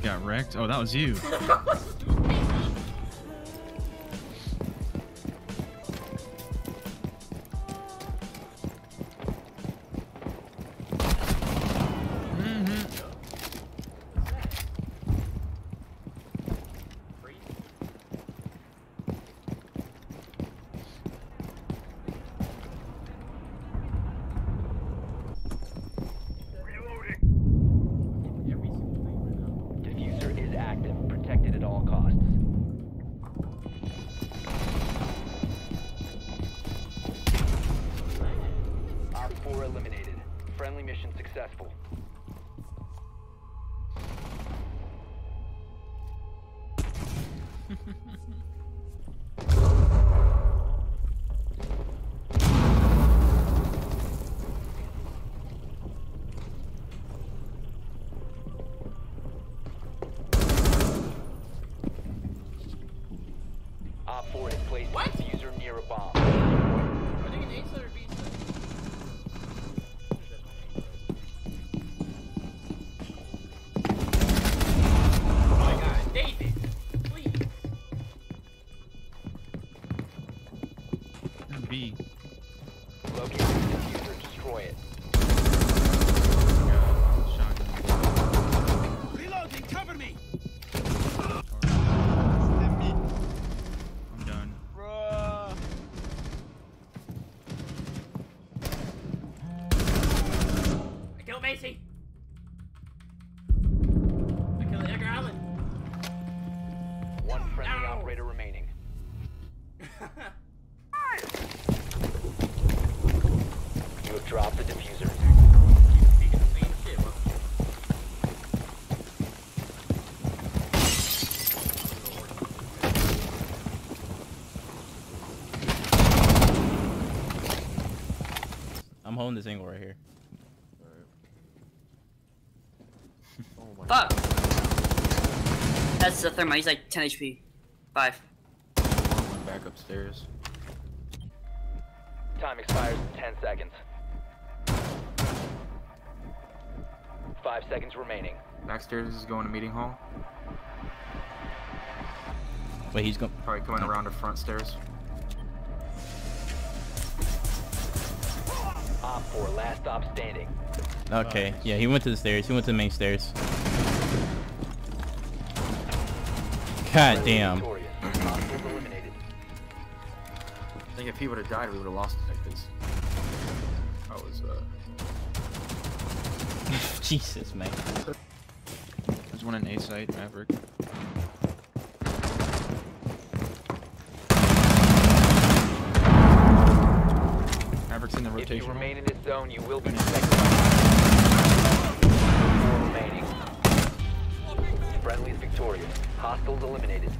got wrecked. Oh, that was you. successful. Op 4 has placed What? Holding this angle right here. Fuck! That's the thermite. He's like 10 HP. 5. Went back upstairs. Time expires in 10 seconds. Five seconds remaining. Backstairs is going to meeting hall. Wait, he's going. Probably coming around the front stairs. Op 4, last stop standing. Okay, yeah, he went to the stairs. He went to the main stairs. God damn. Victorious. Hostiles eliminated. I think if he would have died, we would have lost it. Because I was, uh, Jesus, man. There's one in A site, Maverick. Maverick's in the If you rotation. remain in this zone, you will be detected. remaining. Friendly is victorious. Hostiles eliminated.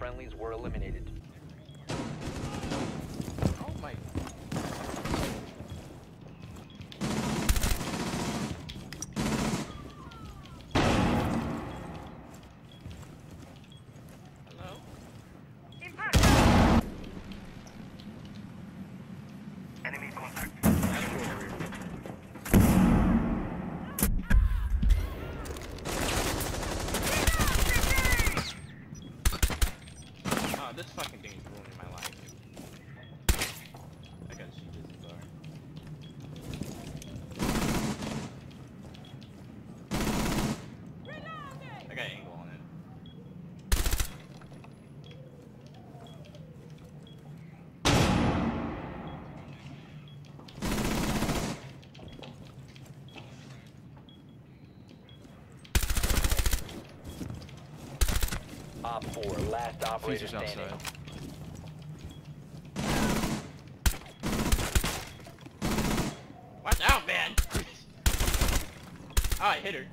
friendlies were eliminated. Op 4, last operator Fuser's standing. outside. Watch out, man! Oh, I hit her.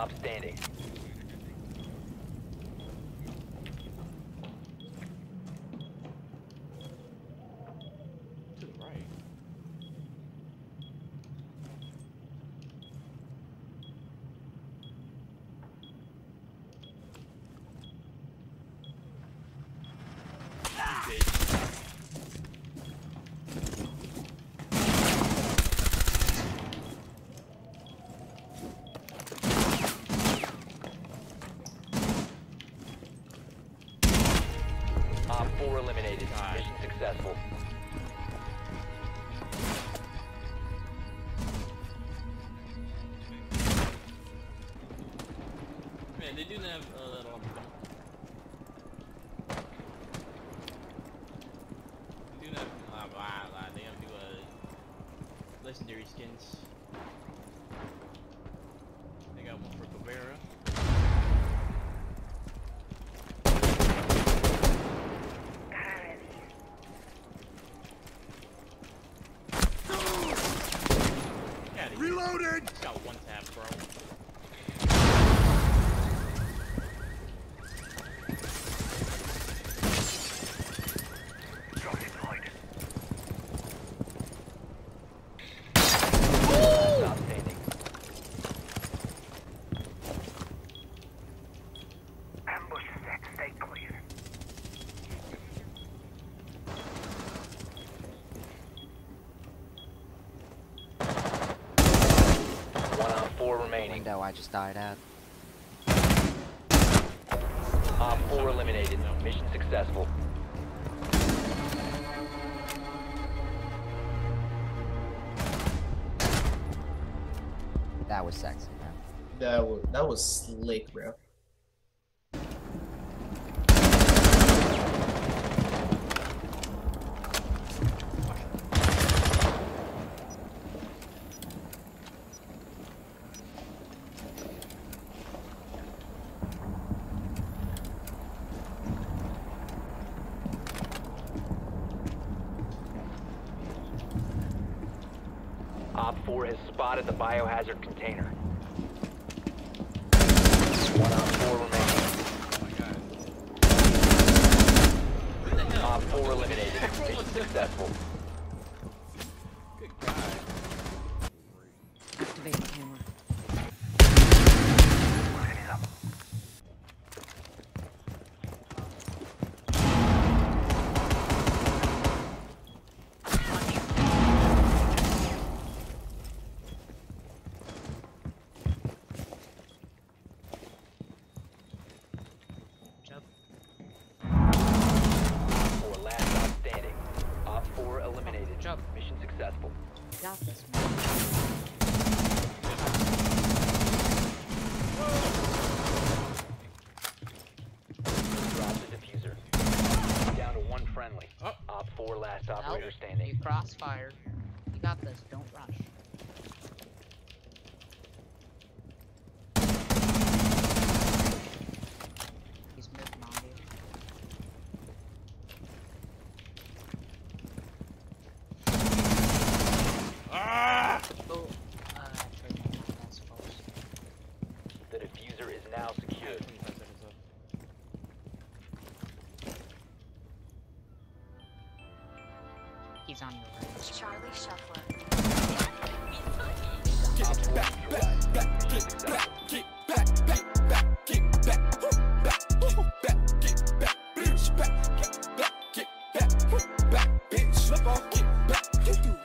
4, stop standing. To the right. You bitch. Op 4 eliminated. God. Mission Man, they didn't have uh, that on. They didn't have. Uh, blah, blah, they have to uh, legendary skins. They got one for Caveira. Yeah, Reloaded! It's got one tap, bro. Stop standing. Ambush set, stay clear. One on 4 remaining. window I just died at. Op 4 eliminated. Mission successful. That was sexy, man. That was that was slick, bro. Op 4 has spotted the biohazard container. One on 4 remaining. Oh? Op 4 eliminated. Mission successful. Op 4 last Nope. operator You standing. crossfire. You got this. Don't rush. He's moving on you. Ah! Oh, uh, actually, no, not that close. The defuser is now secured. 25 seconds left. He's on your right. Charlie Shuffler. Op 4 neutralized. Mission successful. Get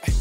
back.